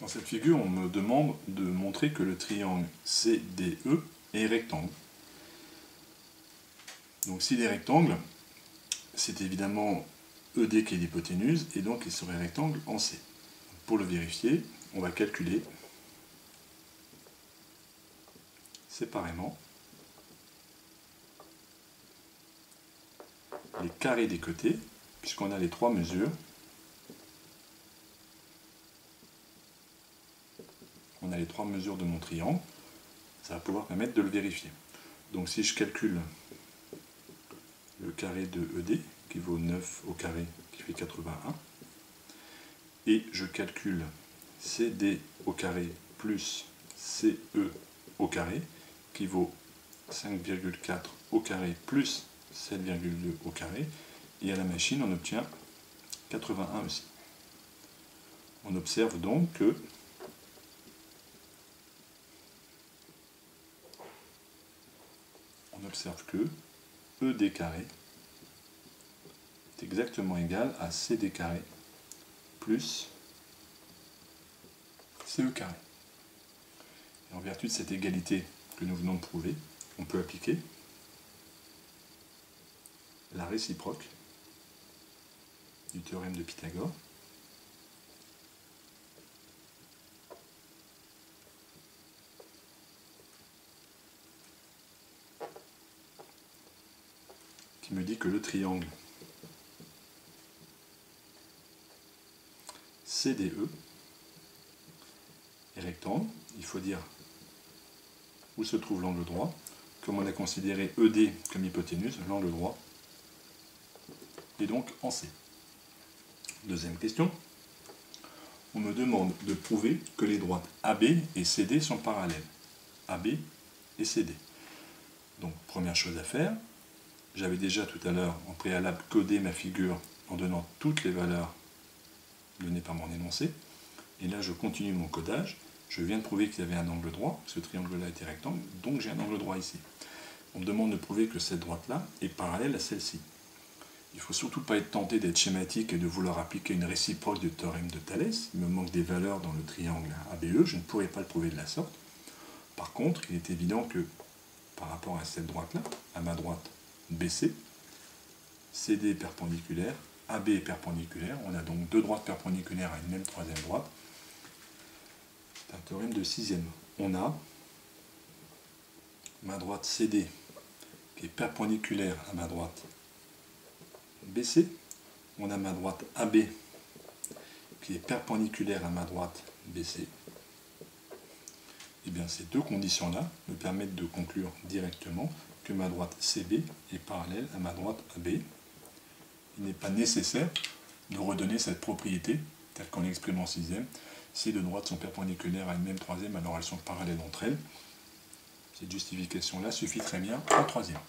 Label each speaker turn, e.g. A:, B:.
A: Dans cette figure, on me demande de montrer que le triangle CDE est rectangle. Donc s'il est rectangle, c'est évidemment ED qui est l'hypoténuse, et donc il serait rectangle en C. Pour le vérifier, on va calculer séparément les carrés des côtés, puisqu'on a les trois mesures. On a les trois mesures de mon triangle. Ça va pouvoir permettre de le vérifier. Donc si je calcule le carré de ED, qui vaut 9 au carré, qui fait 81, et je calcule CD au carré plus CE au carré, qui vaut 5,4 au carré plus 7,2 au carré, et à la machine on obtient 81 aussi. On observe donc que observe que ED carré est exactement égal à CD carré plus CE carré. Et en vertu de cette égalité que nous venons de prouver, on peut appliquer la réciproque du théorème de Pythagore. Me dit que le triangle CDE est rectangle. Il faut dire où se trouve l'angle droit. Comme on a considéré ED comme hypoténuse, l'angle droit est donc en C. Deuxième question. On me demande de prouver que les droites AB et CD sont parallèles. AB et CD. Donc, première chose à faire, j'avais déjà tout à l'heure en préalable codé ma figure en donnant toutes les valeurs données par mon énoncé. Et là, je continue mon codage. Je viens de prouver qu'il y avait un angle droit, ce triangle-là était rectangle, donc j'ai un angle droit ici. On me demande de prouver que cette droite-là est parallèle à celle-ci. Il ne faut surtout pas être tenté d'être schématique et de vouloir appliquer une réciproque du théorème de Thalès. Il me manque des valeurs dans le triangle ABE, je ne pourrais pas le prouver de la sorte. Par contre, il est évident que par rapport à cette droite-là, à ma droite BC, CD perpendiculaire, AB est perpendiculaire, on a donc deux droites perpendiculaires à une même troisième droite. C'est un théorème de sixième. On a ma droite CD qui est perpendiculaire à ma droite BC, on a ma droite AB qui est perpendiculaire à ma droite BC. Eh ces deux conditions-là me permettent de conclure directement que ma droite CB est parallèle à ma droite AB. Il n'est pas nécessaire de redonner cette propriété telle qu'on l'exprime en sixième. Si deux droites sont perpendiculaires à une même troisième, alors elles sont parallèles entre elles. Cette justification-là suffit très bien en troisième.